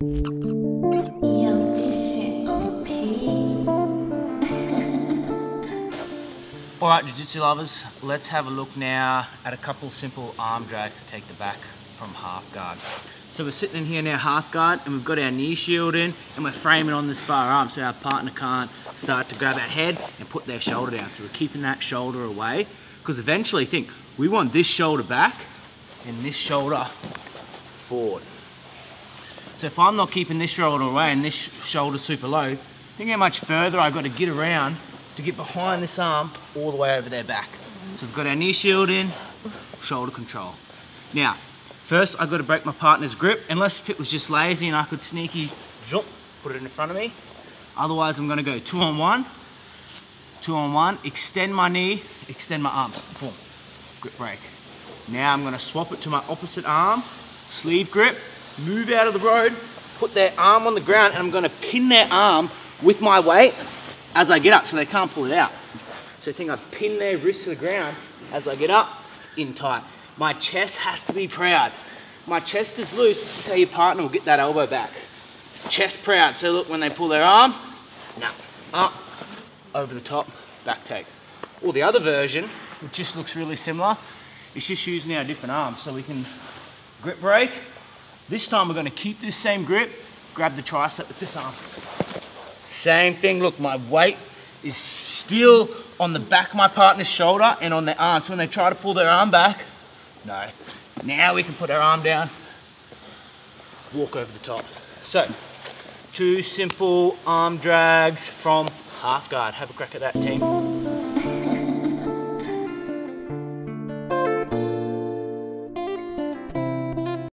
Yo, this shit OP. All right, jiu-jitsu lovers, let's have a look now at a couple simple arm drags to take the back from half guard. So we're sitting in here now half guard and we've got our knee shield in and we're framing on this far arm so our partner can't start to grab our head and put their shoulder down. So we're keeping that shoulder away because eventually think we want this shoulder back and this shoulder forward. So if I'm not keeping this shoulder away and this shoulder super low, think how much further I've got to get around to get behind this arm all the way over their back. So we've got our knee shield in, shoulder control. Now, first I've got to break my partner's grip, unless if it was just lazy and I could sneaky put it in front of me. Otherwise I'm gonna go two on one, two on one, extend my knee, extend my arms, boom, grip break. Now I'm gonna swap it to my opposite arm, sleeve grip, move out of the road, put their arm on the ground, and I'm gonna pin their arm with my weight as I get up so they can't pull it out. So I think I pin their wrist to the ground as I get up, in tight. My chest has to be proud. My chest is loose, this is how your partner will get that elbow back. Chest proud, so look, when they pull their arm, now, up, over the top, back take. Or the other version, which just looks really similar, is just using our different arms. So we can grip break. This time we're gonna keep this same grip, grab the tricep with this arm. Same thing, look, my weight is still on the back of my partner's shoulder and on their arm. So when they try to pull their arm back, no. Now we can put our arm down, walk over the top. So, two simple arm drags from half guard. Have a crack at that team.